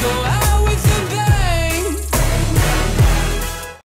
go out.